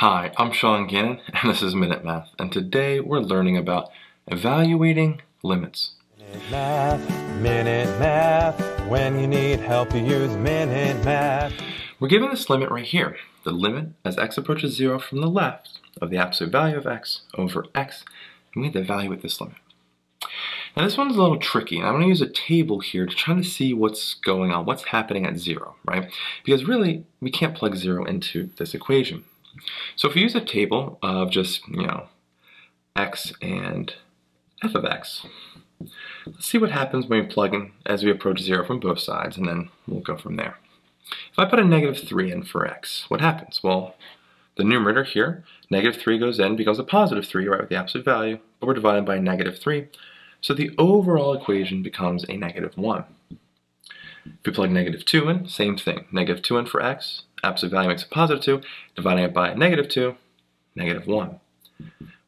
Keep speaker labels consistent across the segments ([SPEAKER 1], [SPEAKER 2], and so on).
[SPEAKER 1] Hi, I'm Sean Gannon, and this is Minute Math, and today we're learning about evaluating limits.
[SPEAKER 2] Minute Math, Minute Math. When you need help, you use Minute Math.
[SPEAKER 1] We're given this limit right here, the limit as x approaches 0 from the left of the absolute value of x over x, and we need to evaluate this limit. Now this one's a little tricky, and I'm going to use a table here to try to see what's going on, what's happening at 0, right? Because really, we can't plug 0 into this equation. So if we use a table of just, you know, x and f of x, let's see what happens when we plug in as we approach zero from both sides, and then we'll go from there. If I put a negative 3 in for x, what happens? Well, the numerator here, negative 3 goes in, becomes a positive 3, right, with the absolute value, but we're divided by negative 3, so the overall equation becomes a negative 1. If we plug negative 2 in, same thing. Negative 2 in for x, absolute value makes a positive 2, dividing it by negative 2, negative 1.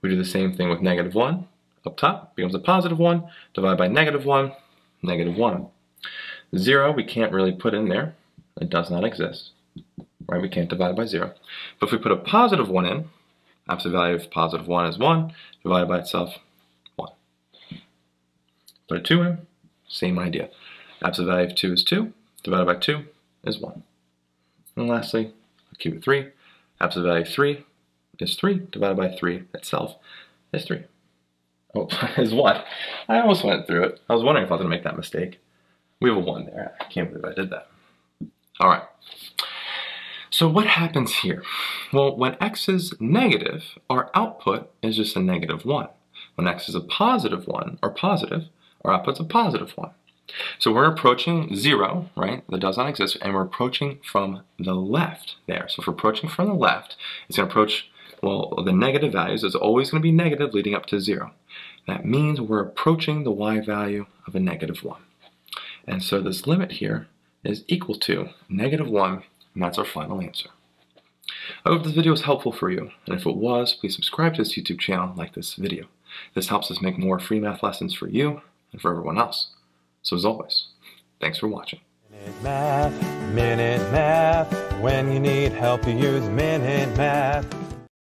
[SPEAKER 1] We do the same thing with negative 1, up top, becomes a positive 1, divided by negative 1, negative 1. 0 we can't really put in there, it does not exist, right? We can't divide by 0. But if we put a positive 1 in, absolute value of positive 1 is 1, divided by itself, 1. Put a 2 in, same idea. Absolute value of 2 is 2, divided by 2 is 1. And lastly, a cube of 3. Absolute value of 3 is 3, divided by 3 itself is 3. Oh, is 1. I almost went through it. I was wondering if I was going to make that mistake. We have a 1 there. I can't believe I did that. All right. So what happens here? Well, when x is negative, our output is just a negative 1. When x is a positive 1, or positive, our output's a positive 1. So we're approaching zero, right? That does not exist, and we're approaching from the left there. So if we're approaching from the left, it's going to approach, well, the negative values is always going to be negative leading up to zero. That means we're approaching the y value of a negative 1. And so this limit here is equal to negative 1, and that's our final answer. I hope this video was helpful for you, and if it was, please subscribe to this YouTube channel like this video. This helps us make more free math lessons for you and for everyone else. So as always, thanks for watching.
[SPEAKER 2] Minute Math, Minute Math. When you need help, you use Minute Math.